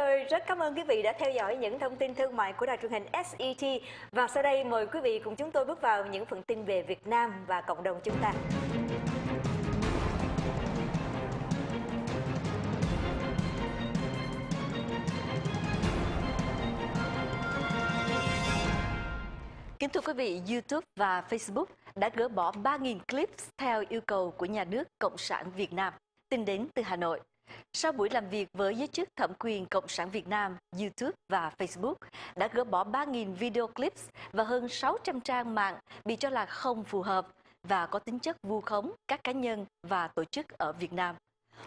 Tôi rất cảm ơn quý vị đã theo dõi những thông tin thương mại của đài truyền hình SET và sau đây mời quý vị cùng chúng tôi bước vào những phần tin về Việt Nam và cộng đồng chúng ta. Kính thưa quý vị, YouTube và Facebook đã gỡ bỏ 3.000 clip theo yêu cầu của nhà nước Cộng sản Việt Nam. Tin đến từ Hà Nội. Sau buổi làm việc với giới chức thẩm quyền Cộng sản Việt Nam, YouTube và Facebook đã gỡ bỏ 3.000 video clips và hơn 600 trang mạng bị cho là không phù hợp và có tính chất vu khống các cá nhân và tổ chức ở Việt Nam.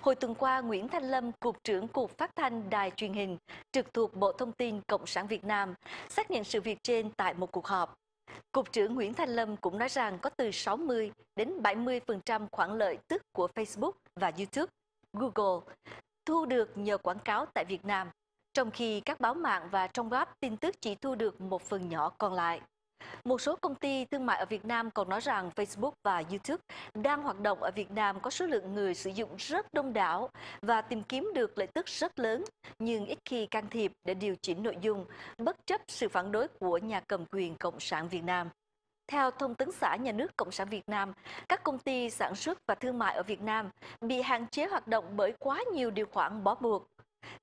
Hồi tuần qua, Nguyễn Thanh Lâm, Cục trưởng Cục Phát thanh Đài truyền hình trực thuộc Bộ Thông tin Cộng sản Việt Nam, xác nhận sự việc trên tại một cuộc họp. Cục trưởng Nguyễn Thanh Lâm cũng nói rằng có từ 60 đến 70% khoản lợi tức của Facebook và YouTube, Google thu được nhờ quảng cáo tại Việt Nam, trong khi các báo mạng và trong web tin tức chỉ thu được một phần nhỏ còn lại. Một số công ty thương mại ở Việt Nam còn nói rằng Facebook và YouTube đang hoạt động ở Việt Nam có số lượng người sử dụng rất đông đảo và tìm kiếm được lợi tức rất lớn, nhưng ít khi can thiệp để điều chỉnh nội dung, bất chấp sự phản đối của nhà cầm quyền Cộng sản Việt Nam. Theo Thông tấn xã Nhà nước Cộng sản Việt Nam, các công ty sản xuất và thương mại ở Việt Nam bị hạn chế hoạt động bởi quá nhiều điều khoản bó buộc.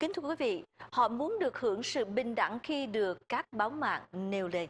Kính thưa quý vị, họ muốn được hưởng sự bình đẳng khi được các báo mạng nêu lên.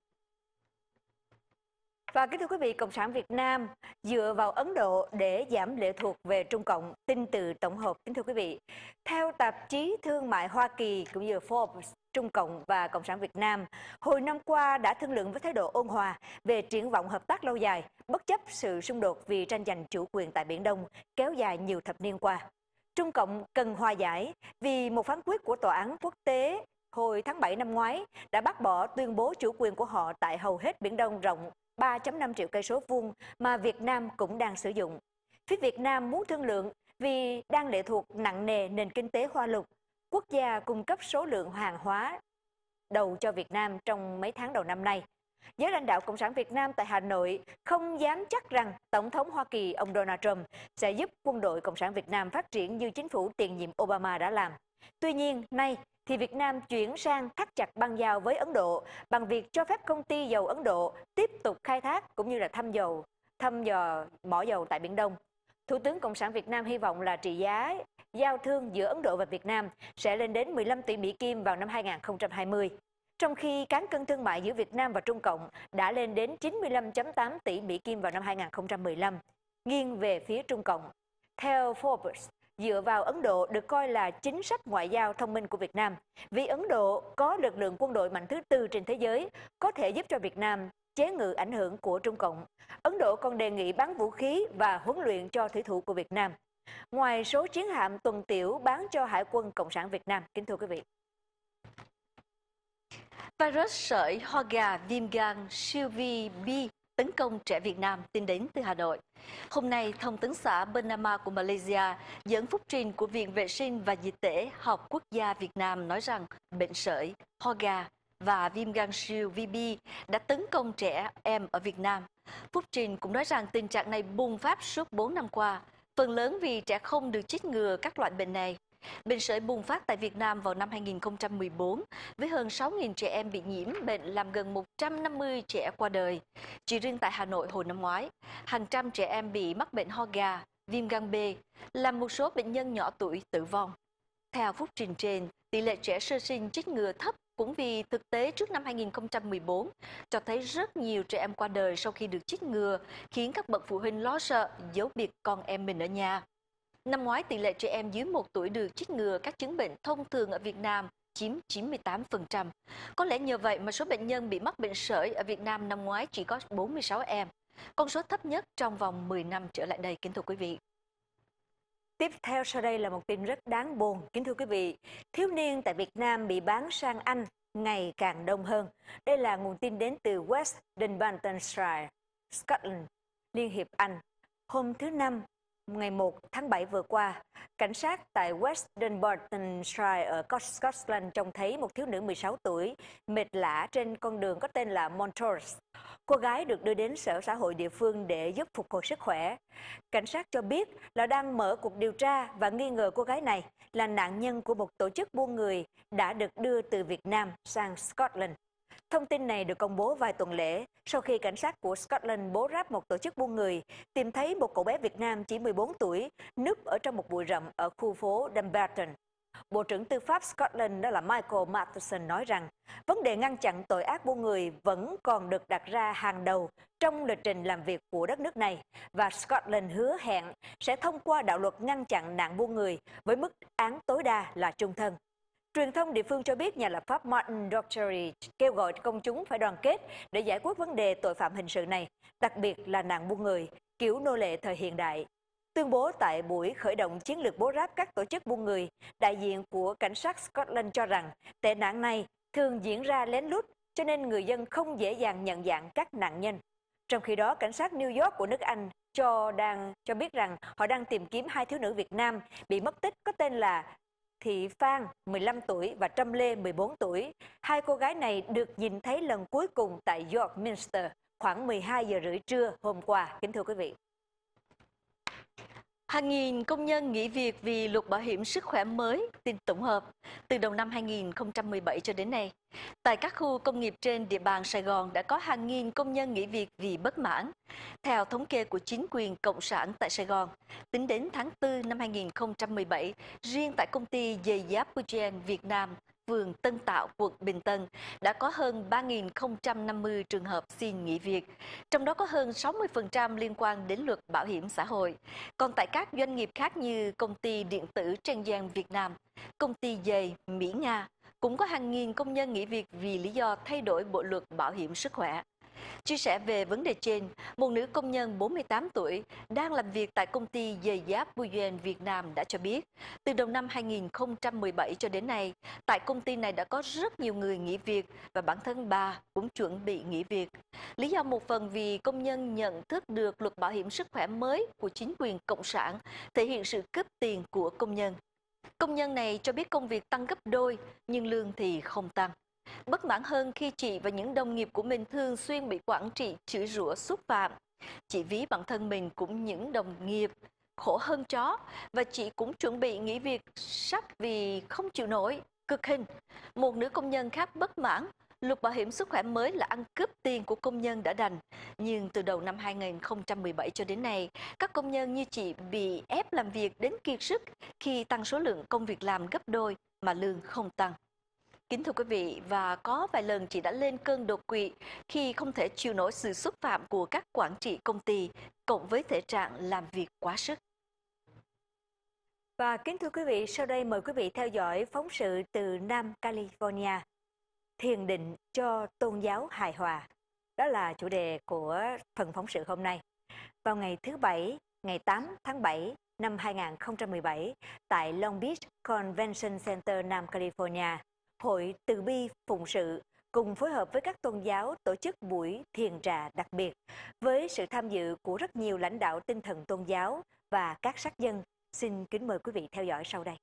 Và kính thưa quý vị, Cộng sản Việt Nam dựa vào Ấn Độ để giảm lệ thuộc về Trung Cộng, tin từ tổng hợp. Kính thưa quý vị, theo tạp chí Thương mại Hoa Kỳ cũng như Forbes, Trung Cộng và Cộng sản Việt Nam hồi năm qua đã thương lượng với thái độ ôn hòa về triển vọng hợp tác lâu dài, bất chấp sự xung đột vì tranh giành chủ quyền tại Biển Đông kéo dài nhiều thập niên qua. Trung Cộng cần hòa giải vì một phán quyết của Tòa án quốc tế hồi tháng 7 năm ngoái đã bác bỏ tuyên bố chủ quyền của họ tại hầu hết Biển Đông rộng 3.5 triệu cây số vuông mà Việt Nam cũng đang sử dụng. Phía Việt Nam muốn thương lượng vì đang lệ thuộc nặng nề nền kinh tế hoa lục, quốc gia cung cấp số lượng hàng hóa đầu cho Việt Nam trong mấy tháng đầu năm nay. Giới lãnh đạo Cộng sản Việt Nam tại Hà Nội không dám chắc rằng Tổng thống Hoa Kỳ ông Donald Trump sẽ giúp quân đội Cộng sản Việt Nam phát triển như chính phủ tiền nhiệm Obama đã làm. Tuy nhiên, nay thì Việt Nam chuyển sang thắt chặt băng giao với Ấn Độ bằng việc cho phép công ty dầu Ấn Độ tiếp tục khai thác cũng như là thăm dầu, thăm dò mỏ dầu tại Biển Đông. Thủ tướng Cộng sản Việt Nam hy vọng là trị giá giao thương giữa Ấn Độ và Việt Nam sẽ lên đến 15 tỷ Mỹ Kim vào năm 2020. Trong khi cán cân thương mại giữa Việt Nam và Trung Cộng đã lên đến 95.8 tỷ Mỹ Kim vào năm 2015, nghiêng về phía Trung Cộng. Theo Forbes, dựa vào Ấn Độ được coi là chính sách ngoại giao thông minh của Việt Nam, vì Ấn Độ có lực lượng quân đội mạnh thứ tư trên thế giới, có thể giúp cho Việt Nam chế ngự ảnh hưởng của Trung Cộng. Ấn Độ còn đề nghị bán vũ khí và huấn luyện cho thủy thủ của Việt Nam. Ngoài số chiến hạm tuần tiểu bán cho Hải quân Cộng sản Việt Nam, kính thưa quý vị. Virus sởi ho gà viêm gan siêu vi B tấn công trẻ Việt Nam tin đến từ Hà Nội. Hôm nay, Thông tấn xã Bernama của Malaysia dẫn phúc trình của Viện Vệ sinh và Dịch tễ học quốc gia Việt Nam nói rằng bệnh sởi, ho gà và viêm gan siêu VB đã tấn công trẻ em ở Việt Nam. Phúc trình cũng nói rằng tình trạng này bùng phát suốt 4 năm qua, phần lớn vì trẻ không được chích ngừa các loại bệnh này. Bệnh sởi bùng phát tại Việt Nam vào năm 2014 với hơn 6.000 trẻ em bị nhiễm bệnh làm gần 150 trẻ qua đời. Chỉ riêng tại Hà Nội hồi năm ngoái, hàng trăm trẻ em bị mắc bệnh ho gà, viêm gan B, làm một số bệnh nhân nhỏ tuổi tử vong. Theo phúc trình trên, tỷ lệ trẻ sơ sinh chích ngừa thấp cũng vì thực tế trước năm 2014 cho thấy rất nhiều trẻ em qua đời sau khi được chích ngừa, khiến các bậc phụ huynh lo sợ giấu biệt con em mình ở nhà. Năm ngoái, tỷ lệ trẻ em dưới 1 tuổi được chích ngừa các chứng bệnh thông thường ở Việt Nam chiếm 98%. Có lẽ nhờ vậy mà số bệnh nhân bị mắc bệnh sởi ở Việt Nam năm ngoái chỉ có 46 em, con số thấp nhất trong vòng 10 năm trở lại đây, kính thưa quý vị. Tiếp theo sau đây là một tin rất đáng buồn, kính thưa quý vị. Thiếu niên tại Việt Nam bị bán sang Anh ngày càng đông hơn. Đây là nguồn tin đến từ West Dunbartonshire, Scotland, Liên hiệp Anh. Hôm thứ Năm, ngày 1 tháng 7 vừa qua, cảnh sát tại West Dunbartonshire ở Scotland trông thấy một thiếu nữ 16 tuổi mệt lả trên con đường có tên là Montrose. Cô gái được đưa đến sở xã hội địa phương để giúp phục hồi sức khỏe. Cảnh sát cho biết là đang mở cuộc điều tra và nghi ngờ cô gái này là nạn nhân của một tổ chức buôn người đã được đưa từ Việt Nam sang Scotland. Thông tin này được công bố vài tuần lễ sau khi cảnh sát của Scotland bố ráp một tổ chức buôn người tìm thấy một cậu bé Việt Nam chỉ 14 tuổi, núp ở trong một bụi rậm ở khu phố Dumbarton. Bộ trưởng Tư pháp Scotland đó là Michael Matheson nói rằng, vấn đề ngăn chặn tội ác buôn người vẫn còn được đặt ra hàng đầu trong lịch trình làm việc của đất nước này và Scotland hứa hẹn sẽ thông qua đạo luật ngăn chặn nạn buôn người với mức án tối đa là trung thân. Truyền thông địa phương cho biết nhà lập pháp Martin Docherty kêu gọi công chúng phải đoàn kết để giải quyết vấn đề tội phạm hình sự này, đặc biệt là nạn buôn người, kiểu nô lệ thời hiện đại. Tuyên bố tại buổi khởi động chiến lược bố ráp các tổ chức buôn người, đại diện của cảnh sát Scotland cho rằng tệ nạn này thường diễn ra lén lút cho nên người dân không dễ dàng nhận dạng các nạn nhân. Trong khi đó, cảnh sát New York của nước Anh cho đang cho biết rằng họ đang tìm kiếm hai thiếu nữ Việt Nam bị mất tích có tên là Thị Phan, 15 tuổi và Trâm Lê, 14 tuổi. Hai cô gái này được nhìn thấy lần cuối cùng tại York Minster khoảng 12 giờ rưỡi trưa hôm qua. Kính thưa quý vị. Hàng nghìn công nhân nghỉ việc vì luật bảo hiểm sức khỏe mới, tin tổng hợp, từ đầu năm 2017 cho đến nay. Tại các khu công nghiệp trên địa bàn Sài Gòn đã có hàng nghìn công nhân nghỉ việc vì bất mãn. Theo thống kê của chính quyền Cộng sản tại Sài Gòn, tính đến tháng 4 năm 2017, riêng tại công ty giày giáp Pujen Việt Nam phường Tân Tạo, quận Bình Tân đã có hơn 3.050 trường hợp xin nghỉ việc, trong đó có hơn 60% liên quan đến luật bảo hiểm xã hội. Còn tại các doanh nghiệp khác như công ty điện tử Trang Giang Việt Nam, công ty giày Mỹ Nga, cũng có hàng nghìn công nhân nghỉ việc vì lý do thay đổi bộ luật bảo hiểm sức khỏe. Chia sẻ về vấn đề trên, một nữ công nhân 48 tuổi đang làm việc tại công ty giày giáp Buyen Việt Nam đã cho biết, từ đầu năm 2017 cho đến nay, tại công ty này đã có rất nhiều người nghỉ việc và bản thân bà cũng chuẩn bị nghỉ việc. Lý do một phần vì công nhân nhận thức được luật bảo hiểm sức khỏe mới của chính quyền Cộng sản thể hiện sự cướp tiền của công nhân. Công nhân này cho biết công việc tăng gấp đôi nhưng lương thì không tăng. Bất mãn hơn khi chị và những đồng nghiệp của mình thường xuyên bị quản trị chửi rủa xúc phạm. Chị ví bản thân mình cũng những đồng nghiệp khổ hơn chó và chị cũng chuẩn bị nghỉ việc sắp vì không chịu nổi, cực hình. Một nữ công nhân khác bất mãn, luật bảo hiểm sức khỏe mới là ăn cướp tiền của công nhân đã đành. Nhưng từ đầu năm 2017 cho đến nay, các công nhân như chị bị ép làm việc đến kiệt sức khi tăng số lượng công việc làm gấp đôi mà lương không tăng. Kính thưa quý vị, và có vài lần chị đã lên cơn đột quỵ khi không thể chịu nổi sự xúc phạm của các quản trị công ty, cộng với thể trạng làm việc quá sức. Và kính thưa quý vị, sau đây mời quý vị theo dõi phóng sự từ Nam California. Thiền định cho tôn giáo hài hòa. Đó là chủ đề của phần phóng sự hôm nay. Vào ngày thứ Bảy, ngày 8 tháng 7 năm 2017, tại Long Beach Convention Center, Nam California, Hội Từ Bi Phụng Sự cùng phối hợp với các tôn giáo tổ chức buổi thiền trà đặc biệt với sự tham dự của rất nhiều lãnh đạo tinh thần tôn giáo và các sắc dân. Xin kính mời quý vị theo dõi sau đây.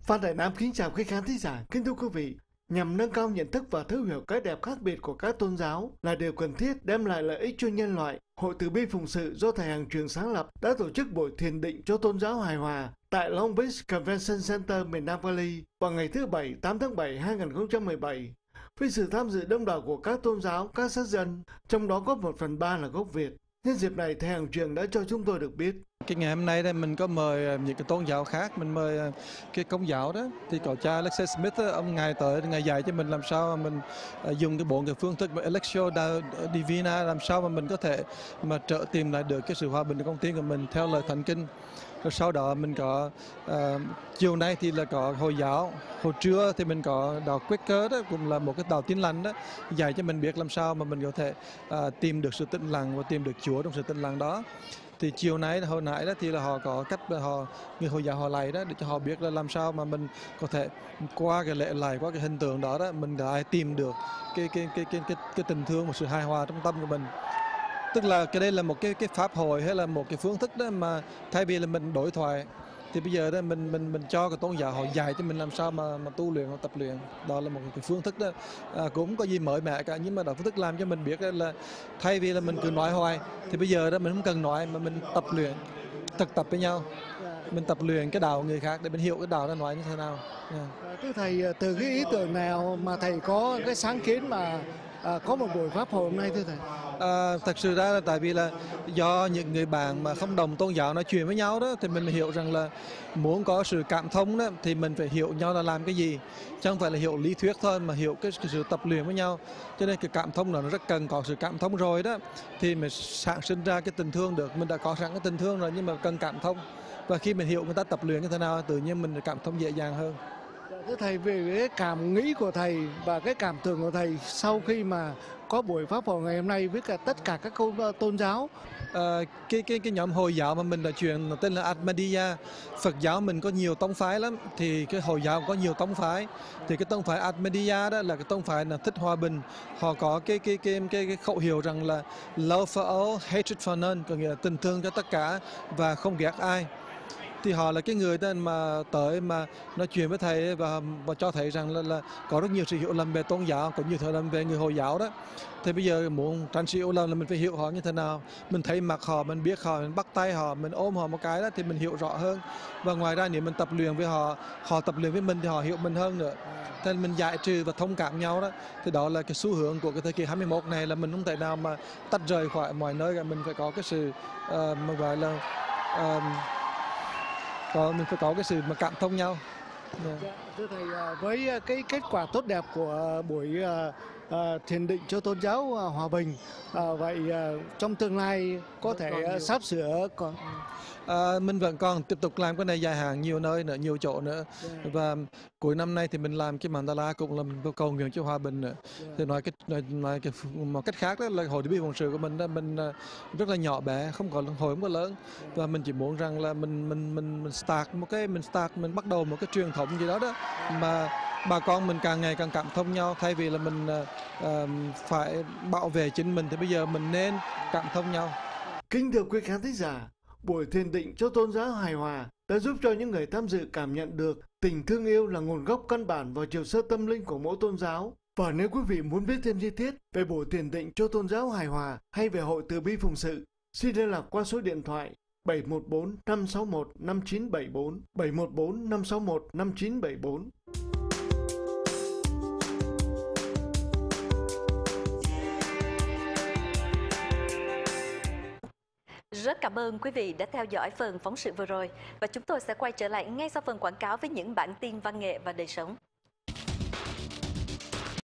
Phan Đại Nam kính chào quý khán thính giả, kính thưa quý vị. Nhằm nâng cao nhận thức và thấu hiểu cái đẹp khác biệt của các tôn giáo là điều cần thiết đem lại lợi ích cho nhân loại. Hội Từ Bi Phụng Sự do Thầy Hàng Trường sáng lập đã tổ chức buổi thiền định cho tôn giáo hài hòa tại Long Beach Convention Center miền Nam Cali vào ngày thứ Bảy 8 tháng 7 2017 với sự tham dự đông đảo của các tôn giáo, các sát dân, trong đó có một phần ba là gốc Việt. Nhân dịp này, Thầy Hàng Trường đã cho chúng tôi được biết. Cái ngày hôm nay đây mình có mời à, những cái tôn giáo khác, mình mời à, cái công giáo đó, thì cậu cha Alexis Smith, ông ngài tới, ngài dạy cho mình làm sao mà mình à, dùng cái bộ cái phương thức Electio Divina, làm sao mà mình có thể mà trợ tìm lại được cái sự hòa bình của công ty của mình theo lời thánh kinh. Rồi sau đó mình có uh, chiều nay thì là có hồi giáo. Hồi trưa thì mình có đạo Quaker đó cũng là một cái đạo tin lành đó dạy cho mình biết làm sao mà mình có thể uh, tìm được sự tĩnh lặng và tìm được Chúa trong sự tĩnh lặng đó thì chiều nay hồi nãy đó thì là họ có cách họ người hồi giáo họ lạy đó để cho họ biết là làm sao mà mình có thể qua cái lễ lạy qua cái hình tượng đó đó mình đã tìm được cái cái cái cái cái, cái tình thương và sự hài hòa trong tâm của mình. Tức là cái đây là một cái cái pháp hội hay là một cái phương thức đó mà thay vì là mình đối thoại thì bây giờ đó mình mình mình cho cái tôn giáo họ dạy cho mình làm sao mà mà tu luyện tập luyện. Đó là một cái phương thức đó. À, cũng có gì mới mẻ cả nhưng mà đó phương thức làm cho mình biết là thay vì là mình cứ nói hoài thì bây giờ đó mình không cần nói mà mình tập luyện thực tập với nhau. Mình tập luyện cái đạo người khác để mình hiểu cái đạo nó nói như thế nào. Yeah. À, thưa thầy từ cái ý tưởng nào mà thầy có cái sáng kiến mà à, có một buổi pháp hội hôm nay thưa thầy À, thật sự ra là tại vì là do những người bạn mà không đồng tôn giáo nói chuyện với nhau đó thì mình hiểu rằng là muốn có sự cảm thông đó thì mình phải hiểu nhau là làm cái gì. Chứ không phải là hiểu lý thuyết thôi mà hiểu cái, cái sự tập luyện với nhau. Cho nên cái cảm thông là nó rất cần có sự cảm thông rồi đó. Thì mình sản sinh ra cái tình thương được. Mình đã có sẵn cái tình thương rồi nhưng mà cần cảm thông. Và khi mình hiểu người ta tập luyện như thế nào tự nhiên mình cảm thông dễ dàng hơn. Dạ, thưa thầy về cái cảm nghĩ của thầy và cái cảm tưởng của thầy sau khi mà có buổi pháp hội ngày hôm nay với cả tất cả các câu tôn giáo. À, cái cái cái nhóm hồi giáo mà mình đã truyền tên là Ahmadiyya Phật giáo mình có nhiều tông phái lắm. Thì cái hồi giáo có nhiều tông phái. Thì cái tông phái Ahmadiyya đó là cái tông phái là thích hòa bình. Họ có cái cái cái cái, cái khẩu hiệu rằng là love for all hatred for none có nghĩa là tình thương cho tất cả và không ghét ai thì họ là cái người tên mà tới mà nói chuyện với thầy và, và cho thấy rằng là, là có rất nhiều sự hiểu lầm về tôn giáo có nhiều hiểu lầm về người hồi giáo đó. Thì bây giờ muốn tránh sự hiểu lầm là mình phải hiểu họ như thế nào. Mình thấy mặt họ mình biết họ mình bắt tay họ mình ôm họ một cái đó thì mình hiểu rõ hơn. Và ngoài ra nếu mình tập luyện với họ họ tập luyện với mình thì họ hiểu mình hơn nữa. Thế mình giải trừ và thông cảm nhau đó. Thì đó là cái xu hướng của cái thời kỳ 21 này là mình không thể nào mà tách rời khỏi mọi nơi cả. Mình phải có cái sự uh, mà gọi là uh, có mình phải có cái sự mà cảm thông nhau yeah. Dạ, thưa thầy à, với à, cái kết quả tốt đẹp của à, buổi thiền định cho tôn giáo uh, hòa bình. Uh, vậy trong tương lai có Vẫn thể sắp sửa còn à, mình vẫn còn tiếp tục làm cái này dài hạn nhiều nơi nữa nhiều chỗ nữa. Yeah. và cuối năm nay thì mình làm cái mandala cũng là mình cầu nguyện cho hòa bình nữa. Yeah. thì nói cái nói, nói cái một cách khác đó là hội đi bi phụng sự của mình đó mình rất là nhỏ bé không có hội không có lớn. Yeah. và mình chỉ muốn rằng là mình mình mình mình start một cái mình start mình bắt đầu một cái truyền thống gì đó đó mà bà con mình càng ngày càng cảm thông nhau thay vì là mình uh, phải bảo vệ chính mình thì bây giờ mình nên cảm thông nhau kính thưa quý khán thính giả buổi thiền định cho tôn giáo hài hòa đã giúp cho những người tham dự cảm nhận được tình thương yêu là nguồn gốc căn bản và chiều sâu tâm linh của mỗi tôn giáo. Và nếu quý vị muốn biết thêm chi tiết về buổi thiền định cho tôn giáo hài hòa hay về hội từ bi phụng sự, xin liên lạc qua số điện thoại 714 561 5974 714 561 5974. Rất cảm ơn quý vị đã theo dõi phần phóng sự vừa rồi và chúng tôi sẽ quay trở lại ngay sau phần quảng cáo với những bản tin văn nghệ và đời sống.